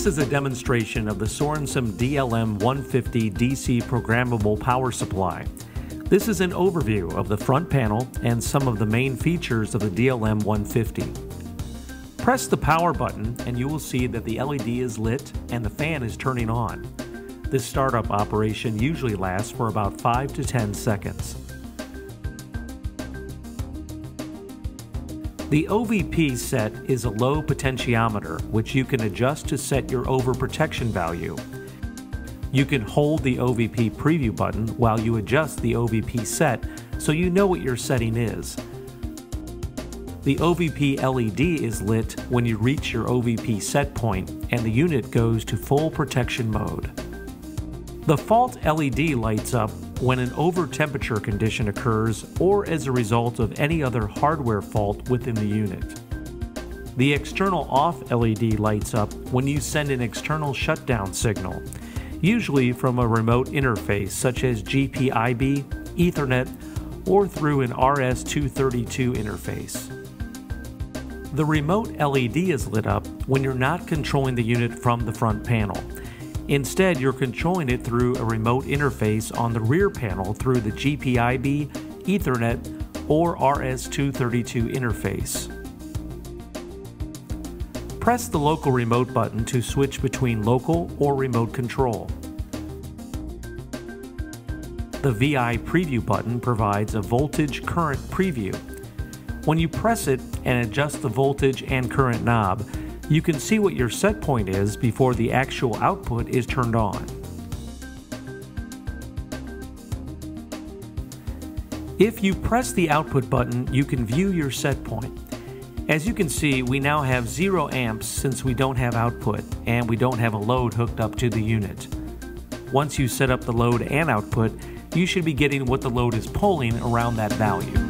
This is a demonstration of the Sorensen DLM 150 DC programmable power supply. This is an overview of the front panel and some of the main features of the DLM 150. Press the power button and you will see that the LED is lit and the fan is turning on. This startup operation usually lasts for about 5 to 10 seconds. The OVP set is a low potentiometer, which you can adjust to set your overprotection value. You can hold the OVP preview button while you adjust the OVP set so you know what your setting is. The OVP LED is lit when you reach your OVP set point and the unit goes to full protection mode. The fault LED lights up when an over temperature condition occurs or as a result of any other hardware fault within the unit. The external off LED lights up when you send an external shutdown signal, usually from a remote interface such as GPIB, Ethernet, or through an RS-232 interface. The remote LED is lit up when you're not controlling the unit from the front panel Instead, you're controlling it through a remote interface on the rear panel through the GPIB, Ethernet, or RS-232 interface. Press the local remote button to switch between local or remote control. The VI preview button provides a voltage current preview. When you press it and adjust the voltage and current knob, you can see what your set point is before the actual output is turned on. If you press the output button, you can view your set point. As you can see, we now have 0 amps since we don't have output and we don't have a load hooked up to the unit. Once you set up the load and output, you should be getting what the load is pulling around that value.